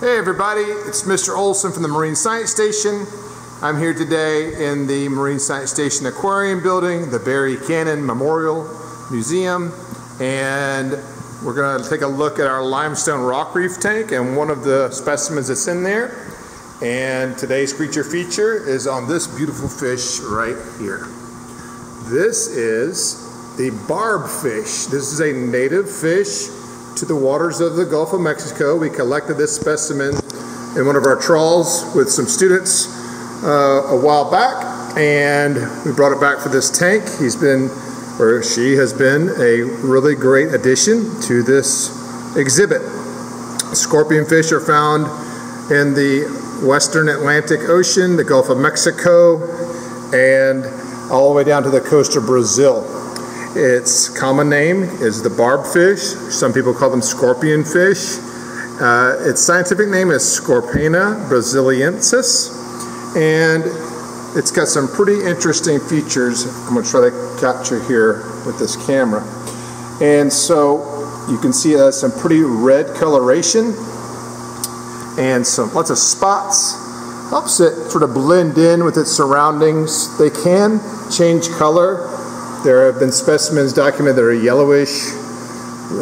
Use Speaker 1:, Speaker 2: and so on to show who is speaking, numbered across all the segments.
Speaker 1: Hey everybody, it's Mr. Olson from the Marine Science Station. I'm here today in the Marine Science Station Aquarium Building, the Barry Cannon Memorial Museum, and we're going to take a look at our limestone rock reef tank and one of the specimens that's in there. And today's creature feature is on this beautiful fish right here. This is the barb fish. This is a native fish to the waters of the Gulf of Mexico. We collected this specimen in one of our trawls with some students uh, a while back and we brought it back for this tank. He's been, or she has been, a really great addition to this exhibit. Scorpion fish are found in the western Atlantic Ocean, the Gulf of Mexico, and all the way down to the coast of Brazil. Its common name is the barb fish. Some people call them scorpion fish. Uh, its scientific name is Scorpaena brasiliensis, and it's got some pretty interesting features. I'm going to try to capture here with this camera. And so you can see has some pretty red coloration and some lots of spots. Helps it sort of blend in with its surroundings. They can change color there have been specimens documented that are yellowish,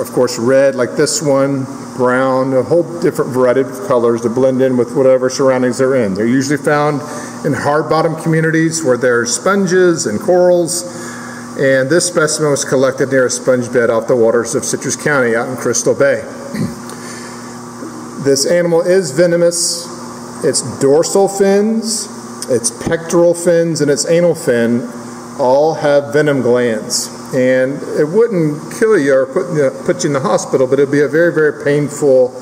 Speaker 1: of course red like this one, brown, a whole different variety of colors to blend in with whatever surroundings they're in. They're usually found in hard bottom communities where there's sponges and corals. And this specimen was collected near a sponge bed off the waters of Citrus County out in Crystal Bay. this animal is venomous. Its dorsal fins, its pectoral fins, and its anal fin all have venom glands. And it wouldn't kill you or put, you know, put you in the hospital, but it'd be a very, very painful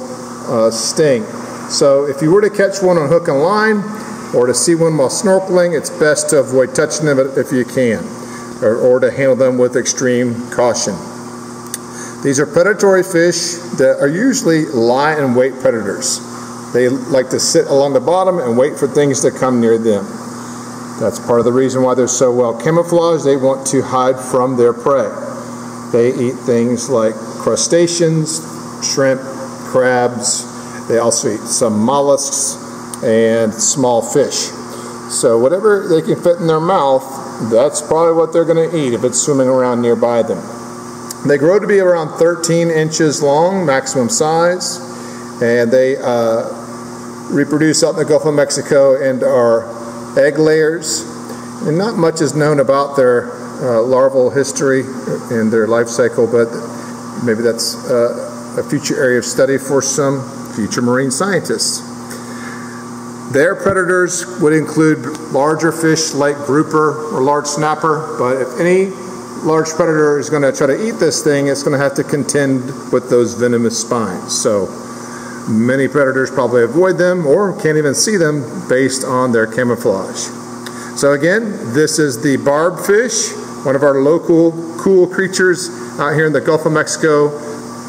Speaker 1: uh, sting. So if you were to catch one on hook and line or to see one while snorkeling, it's best to avoid touching them if you can or, or to handle them with extreme caution. These are predatory fish that are usually lie and wait predators. They like to sit along the bottom and wait for things to come near them. That's part of the reason why they're so well camouflaged. They want to hide from their prey. They eat things like crustaceans, shrimp, crabs. They also eat some mollusks and small fish. So whatever they can fit in their mouth, that's probably what they're going to eat if it's swimming around nearby them. They grow to be around 13 inches long, maximum size, and they uh, reproduce out in the Gulf of Mexico and are egg layers, and not much is known about their uh, larval history and their life cycle, but maybe that's uh, a future area of study for some future marine scientists. Their predators would include larger fish like grouper or large snapper, but if any large predator is going to try to eat this thing, it's going to have to contend with those venomous spines. So Many predators probably avoid them or can't even see them based on their camouflage. So again, this is the barb fish, one of our local cool creatures out here in the Gulf of Mexico.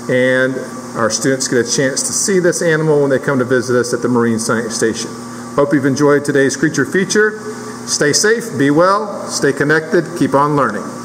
Speaker 1: And our students get a chance to see this animal when they come to visit us at the Marine Science Station. Hope you've enjoyed today's creature feature. Stay safe, be well, stay connected, keep on learning.